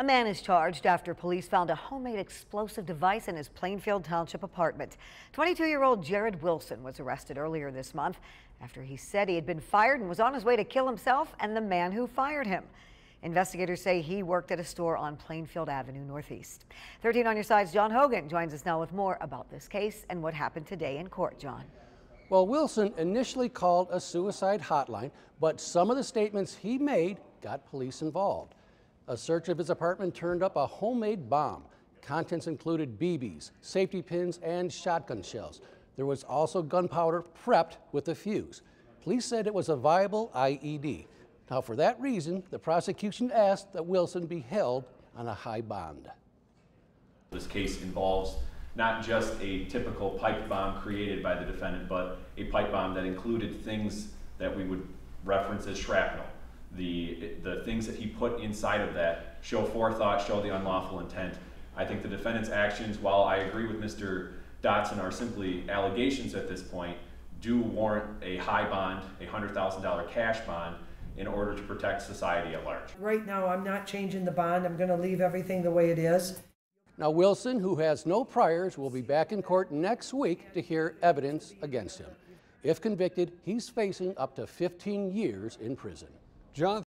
A man is charged after police found a homemade explosive device in his Plainfield Township apartment. 22-year-old Jared Wilson was arrested earlier this month after he said he had been fired and was on his way to kill himself and the man who fired him. Investigators say he worked at a store on Plainfield Avenue Northeast. 13 on your side's John Hogan joins us now with more about this case and what happened today in court, John. Well, Wilson initially called a suicide hotline, but some of the statements he made got police involved. A search of his apartment turned up a homemade bomb. Contents included BBs, safety pins, and shotgun shells. There was also gunpowder prepped with a fuse. Police said it was a viable IED. Now, for that reason, the prosecution asked that Wilson be held on a high bond. This case involves not just a typical pipe bomb created by the defendant, but a pipe bomb that included things that we would reference as shrapnel the, the things that he put inside of that show forethought, show the unlawful intent. I think the defendant's actions, while I agree with Mr. Dotson, are simply allegations at this point, do warrant a high bond, a $100,000 cash bond, in order to protect society at large. Right now, I'm not changing the bond. I'm going to leave everything the way it is. Now, Wilson, who has no priors, will be back in court next week to hear evidence against him. If convicted, he's facing up to 15 years in prison. John